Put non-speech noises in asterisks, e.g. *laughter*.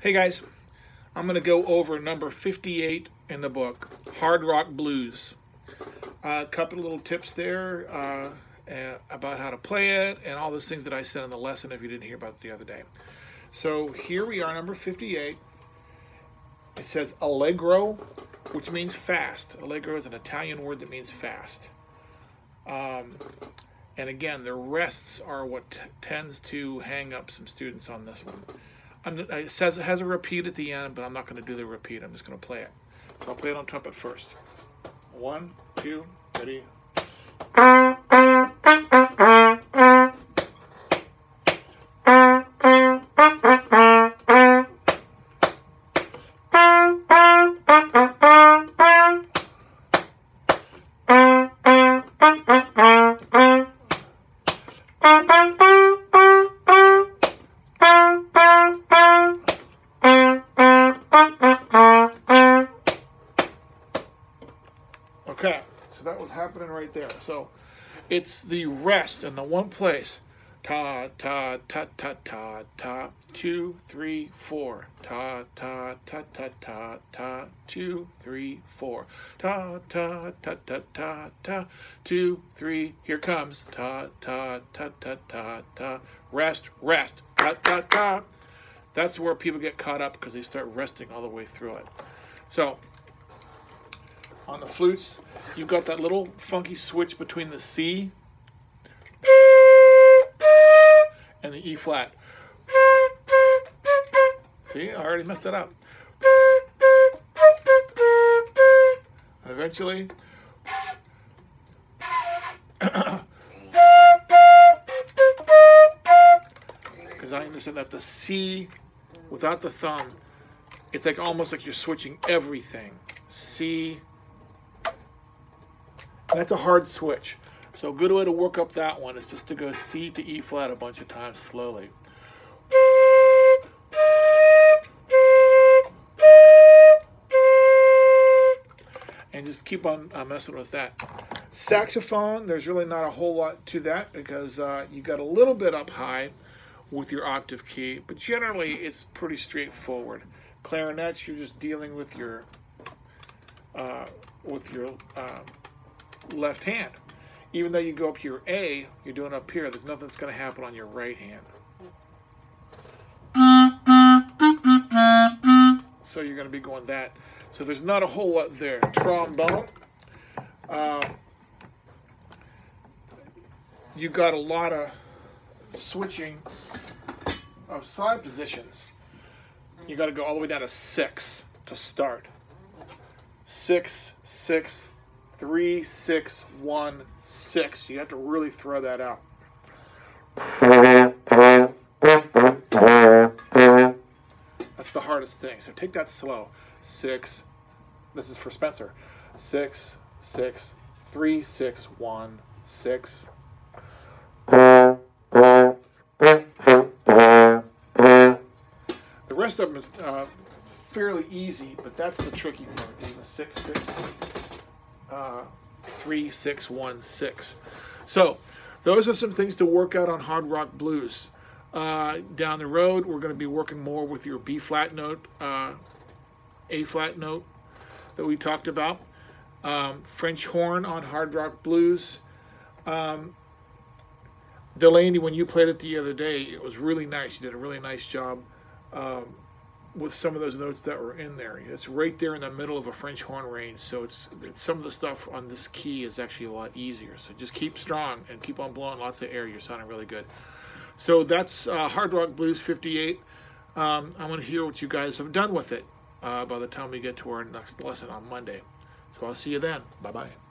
Hey guys, I'm going to go over number 58 in the book, Hard Rock Blues. A uh, couple little tips there uh, about how to play it and all those things that I said in the lesson if you didn't hear about it the other day. So here we are, number 58. It says allegro, which means fast. Allegro is an Italian word that means fast. Um, and again, the rests are what tends to hang up some students on this one. I'm, it says it has a repeat at the end, but I'm not going to do the repeat. I'm just going to play it. So I'll play it on trumpet first. One, two, ready. *laughs* Okay, so that was happening right there. So it's the rest in the one place. Ta ta ta ta ta ta two three four ta ta ta ta ta ta two three four ta ta ta ta ta ta two three here comes ta ta ta ta ta ta rest rest ta ta ta that's where people get caught up because they start resting all the way through it so on the flutes, you've got that little funky switch between the C and the E flat. See, I already messed it up. Eventually, because I understand that the C without the thumb, it's like almost like you're switching everything. C, that's a hard switch. So a good way to work up that one is just to go C to E flat a bunch of times slowly. And just keep on uh, messing with that. Saxophone, there's really not a whole lot to that because uh, you got a little bit up high with your octave key, but generally it's pretty straightforward. Clarinets, you're just dealing with your uh, with your um, left hand. Even though you go up your A, you're doing up here, there's nothing that's going to happen on your right hand. So you're going to be going that. So there's not a whole lot there. Trombone. Uh, you got a lot of switching of side positions. You got to go all the way down to six to start. Six, six, three, six, one, six. You have to really throw that out. That's the hardest thing. So take that slow. Six. This is for Spencer. Six, six, three, six, one, six. The rest of them is uh, fairly easy, but that's the tricky part. The six, six uh, 3616. So, those are some things to work out on Hard Rock Blues. Uh, down the road, we're going to be working more with your B flat note, uh, A flat note that we talked about. Um, French horn on Hard Rock Blues. Um, Delaney, when you played it the other day, it was really nice. You did a really nice job. Um, with some of those notes that were in there. It's right there in the middle of a French horn range, so it's, it's, some of the stuff on this key is actually a lot easier. So just keep strong and keep on blowing lots of air. You're sounding really good. So that's uh, Hard Rock Blues 58. Um, I want to hear what you guys have done with it uh, by the time we get to our next lesson on Monday. So I'll see you then. Bye-bye.